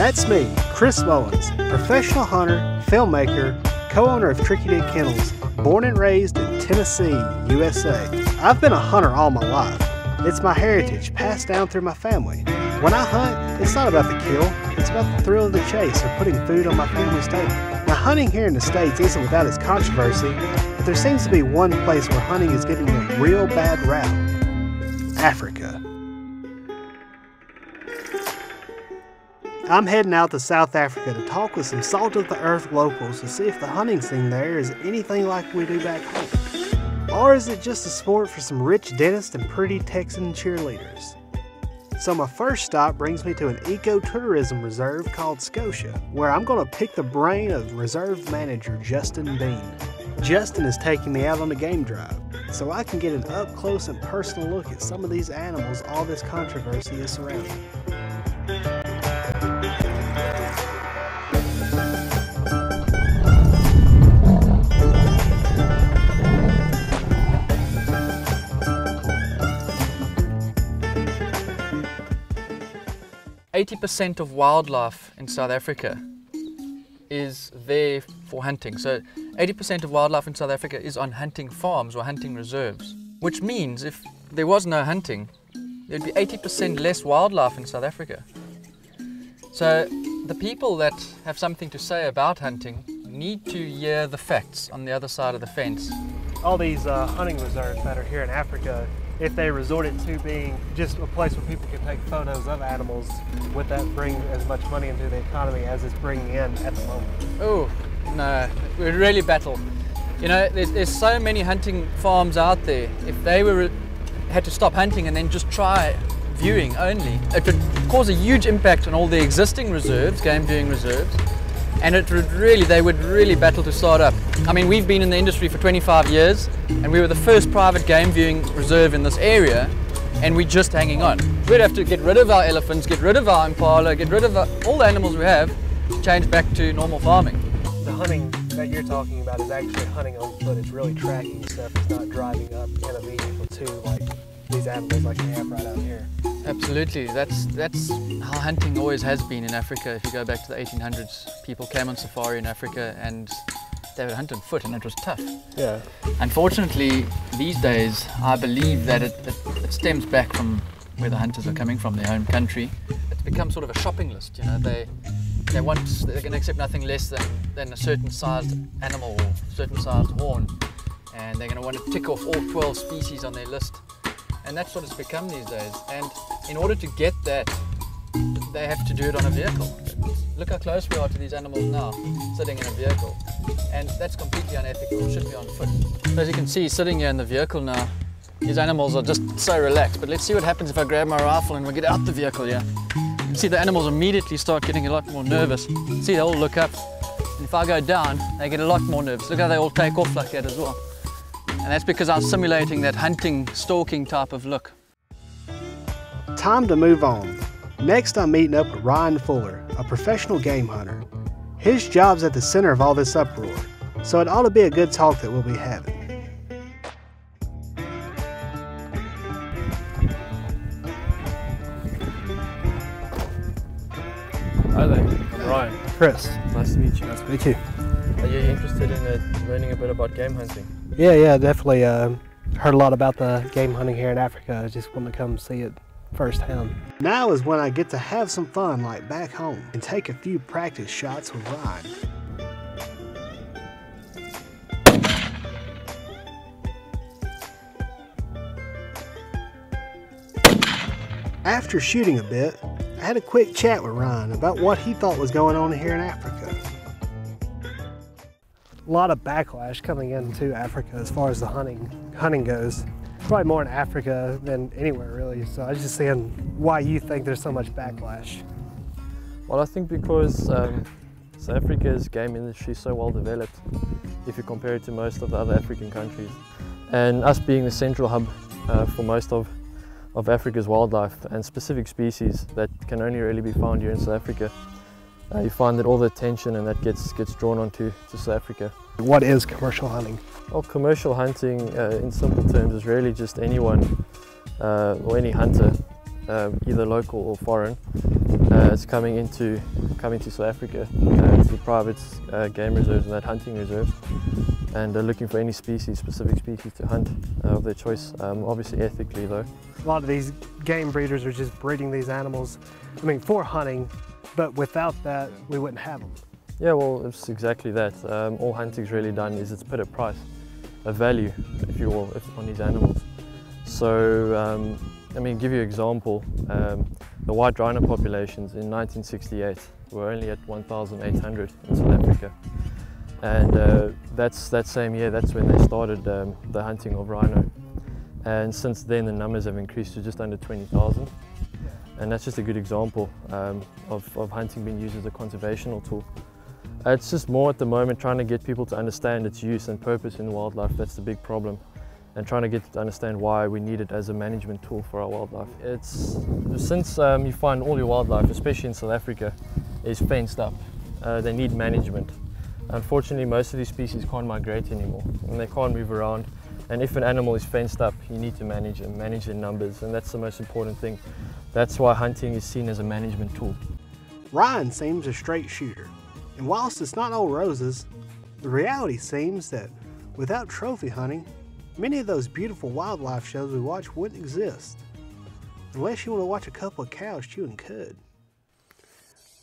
That's me, Chris Mullins, professional hunter, filmmaker, co-owner of Tricky Dick Kennels, born and raised in Tennessee, USA. I've been a hunter all my life. It's my heritage passed down through my family. When I hunt, it's not about the kill, it's about the thrill of the chase or putting food on my family's table. Now, hunting here in the States isn't without its controversy, but there seems to be one place where hunting is getting a real bad rap Africa. I'm heading out to South Africa to talk with some salt of the earth locals to see if the hunting scene there is anything like we do back home. Or is it just a sport for some rich dentists and pretty Texan cheerleaders? So my first stop brings me to an ecotourism reserve called Scotia, where I'm going to pick the brain of reserve manager Justin Bean. Justin is taking me out on a game drive, so I can get an up close and personal look at some of these animals all this controversy is surrounding. 80% of wildlife in South Africa is there for hunting. So 80% of wildlife in South Africa is on hunting farms or hunting reserves, which means if there was no hunting, there'd be 80% less wildlife in South Africa. So the people that have something to say about hunting need to hear the facts on the other side of the fence. All these uh, hunting reserves that are here in Africa if they resorted to being just a place where people can take photos of animals, would that bring as much money into the economy as it's bringing in at the moment? Oh, no, we would really battle. You know, there's, there's so many hunting farms out there. If they were had to stop hunting and then just try viewing only, it would cause a huge impact on all the existing reserves, game viewing reserves, and it would really, they would really battle to start up. I mean, we've been in the industry for 25 years, and we were the first private game viewing reserve in this area, and we're just hanging on. We'd have to get rid of our elephants, get rid of our impala, get rid of our, all the animals we have, change back to normal farming. The hunting that you're talking about is actually hunting on foot. It's really tracking stuff. It's not driving up in a vehicle too, like these animals like they have right out here. Absolutely. That's that's how hunting always has been in Africa. If you go back to the 1800s, people came on safari in Africa and they would hunt on foot, and it was tough. Yeah. Unfortunately, these days, I believe that it, it, it stems back from where the hunters are coming from, their home country. It's become sort of a shopping list. You know, they they want they're going to accept nothing less than than a certain sized animal or certain sized horn, and they're going to want to tick off all 12 species on their list and that's what it's become these days. And in order to get that, they have to do it on a vehicle. Look how close we are to these animals now, sitting in a vehicle. And that's completely unethical, it should be on foot. As you can see, sitting here in the vehicle now, these animals are just so relaxed. But let's see what happens if I grab my rifle and we get out the vehicle here. See the animals immediately start getting a lot more nervous. See, they all look up. And if I go down, they get a lot more nervous. Look how they all take off like that as well. And that's because I'm simulating that hunting, stalking type of look. Time to move on. Next, I'm meeting up with Ryan Fuller, a professional game hunter. His job's at the center of all this uproar, so it ought to be a good talk that we'll be having. Hi there, Ryan. Chris, Nice to meet you. nice to meet you. Are you interested in uh, learning a bit about game hunting? Yeah, yeah, definitely uh, heard a lot about the game hunting here in Africa. I just want to come see it firsthand. Now is when I get to have some fun like back home and take a few practice shots with Ryan. After shooting a bit, I had a quick chat with Ryan about what he thought was going on here in Africa. A lot of backlash coming into Africa as far as the hunting hunting goes. Probably more in Africa than anywhere really. So I was just saying why you think there's so much backlash. Well, I think because um, South Africa's game industry is so well developed if you compare it to most of the other African countries. And us being the central hub uh, for most of, of Africa's wildlife and specific species that can only really be found here in South Africa, uh, you find that all the attention and that gets, gets drawn onto to South Africa. What is commercial hunting? Well, commercial hunting, uh, in simple terms, is really just anyone uh, or any hunter, uh, either local or foreign, uh, is coming into coming to South Africa uh, to private uh, game reserves and that hunting reserves and uh, looking for any species, specific species to hunt uh, of their choice, um, obviously ethically though. A lot of these game breeders are just breeding these animals, I mean, for hunting, but without that, we wouldn't have them. Yeah, well, it's exactly that. Um, all hunting's really done is it's put a price, a value, if you will, if, on these animals. So, um, I mean, give you an example. Um, the white rhino populations in 1968 were only at 1,800 in South Africa. And uh, that's that same year, that's when they started um, the hunting of rhino. And since then, the numbers have increased to just under 20,000. And that's just a good example um, of, of hunting being used as a conservational tool. Uh, It's just more at the moment trying to get people to understand its use and purpose in wildlife. That's the big problem. And trying to get to understand why we need it as a management tool for our wildlife. It's since um, you find all your wildlife, especially in South Africa, is fenced up. Uh, they need management. Unfortunately, most of these species can't migrate anymore, and they can't move around. And if an animal is fenced up, you need to manage them, manage their numbers, and that's the most important thing. That's why hunting is seen as a management tool. Ryan seems a straight shooter, and whilst it's not all roses, the reality seems that without trophy hunting, many of those beautiful wildlife shows we watch wouldn't exist. Unless you want to watch a couple of cows chewing cud.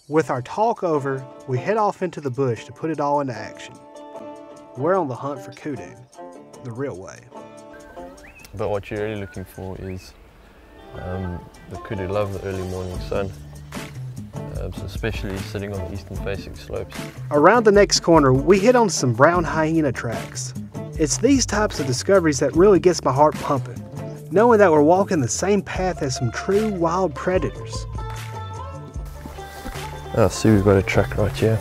With our talk over, we head off into the bush to put it all into action. We're on the hunt for kudu, the real way. But what you're really looking for is um, the kudu love the early morning sun, so especially sitting on the eastern facing slopes. Around the next corner, we hit on some brown hyena tracks. It's these types of discoveries that really gets my heart pumping, knowing that we're walking the same path as some true wild predators. Oh, see, we've got a track right here.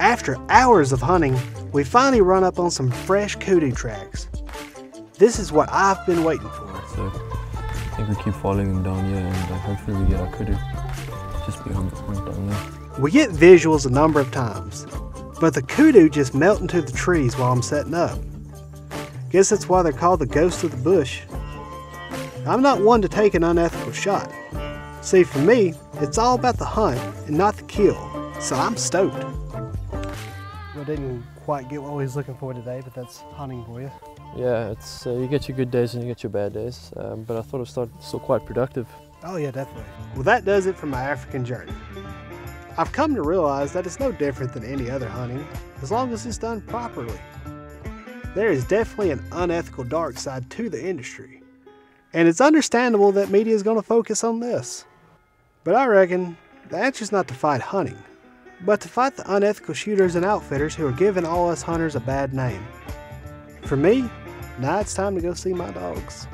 After hours of hunting, we finally run up on some fresh kudu tracks. This is what I've been waiting for. So I think we keep following them down here, and uh, hopefully we get our kudu just behind the point down there. We get visuals a number of times, but the kudu just melt into the trees while I'm setting up. Guess that's why they're called the ghost of the bush. I'm not one to take an unethical shot. See, for me, it's all about the hunt and not the kill, so I'm stoked. We didn't quite get what we was looking for today, but that's hunting for you. Yeah, it's uh, you get your good days and you get your bad days, um, but I thought it started still quite productive. Oh yeah, definitely. Well, that does it for my African journey. I've come to realize that it's no different than any other hunting, as long as it's done properly. There is definitely an unethical dark side to the industry, and it's understandable that media is going to focus on this. But I reckon the answer's not to fight hunting, but to fight the unethical shooters and outfitters who are giving all us hunters a bad name. For me, now it's time to go see my dogs.